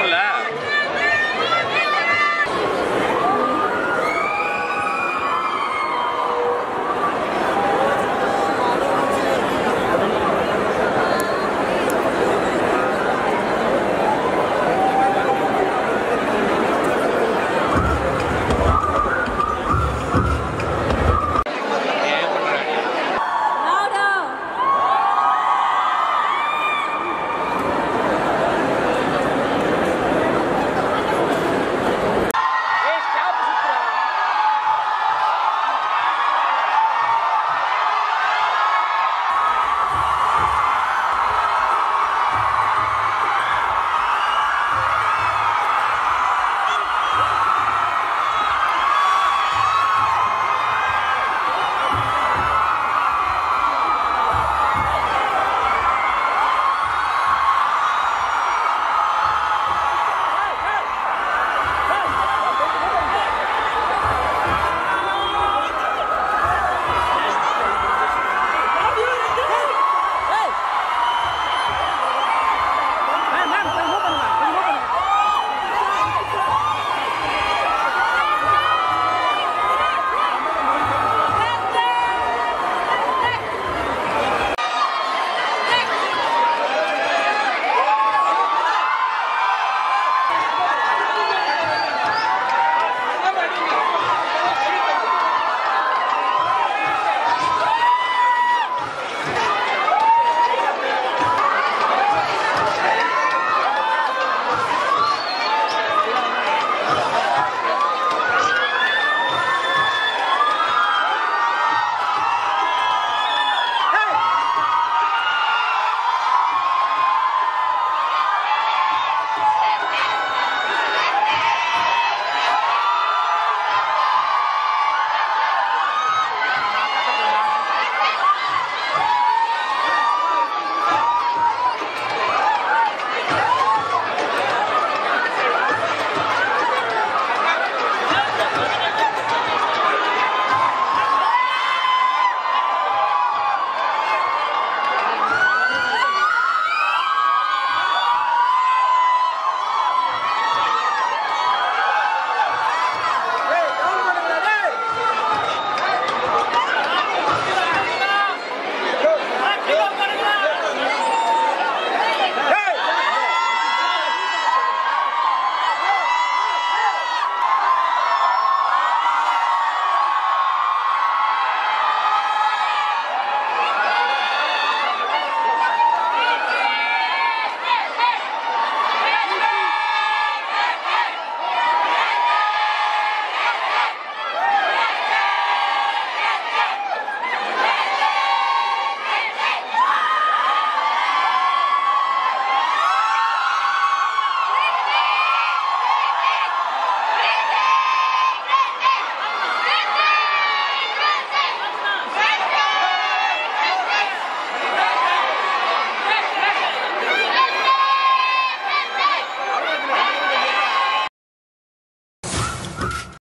formula.